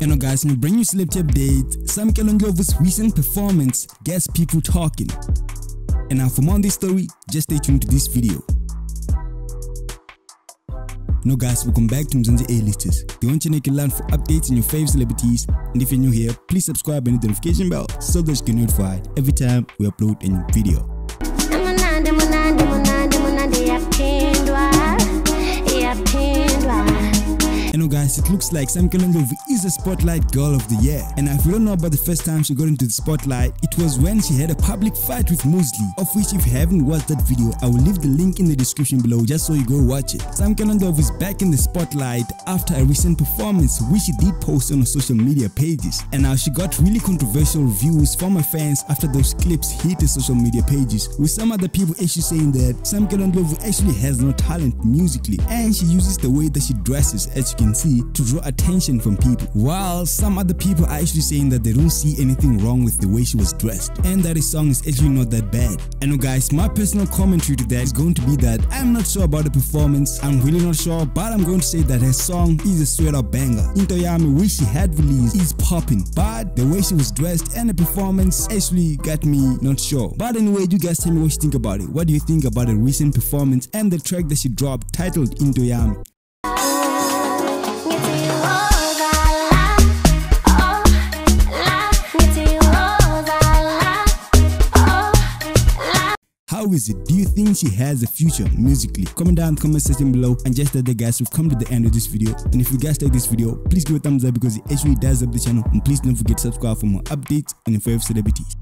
And now guys, we bring you celebrity update. Sam Ndlovu's recent performance gets people talking. And now for more on this story, just stay tuned to this video. Now guys, welcome back to Mzansi A-Listers. The one channel you can learn for updates on your favorite celebrities. And if you're new here, please subscribe and hit the notification bell so that you get notified every time we upload a new video. And now guys, it looks like Sam Ndlovu is a Spotlight Girl of the Year. And if you don't know about the first time she got into the spotlight, it was when she had a public fight with Mosley, of which if you haven't watched that video, I will leave the link in the description below just so you go watch it. Sam Ndlovu is back in the spotlight after a recent performance which she did post on her social media pages. And now she got really controversial reviews from her fans after those clips hit the social media pages, with some other people actually saying that Sam Ndlovu actually has no talent musically and she uses the way that she dresses as you can see to draw attention from people while some other people are actually saying that they don't see anything wrong with the way she was dressed. And that his song is actually not that bad. And guys my personal commentary to that is going to be that i'm not sure about the performance. I'm really not sure but i'm going to say that her song is a straight up banger. Into yami which she had released is popping. But the way she was dressed and the performance actually got me not sure. But anyway do you guys tell me what you think about it. What do you think about the recent performance and the track that she dropped titled into How is it? Do you think she has a future musically? Comment down in the comment section below and just that the guys we've come to the end of this video. And if you guys like this video, please give a thumbs up because it actually does up the channel. And please don't forget to subscribe for more updates on your favorite celebrities.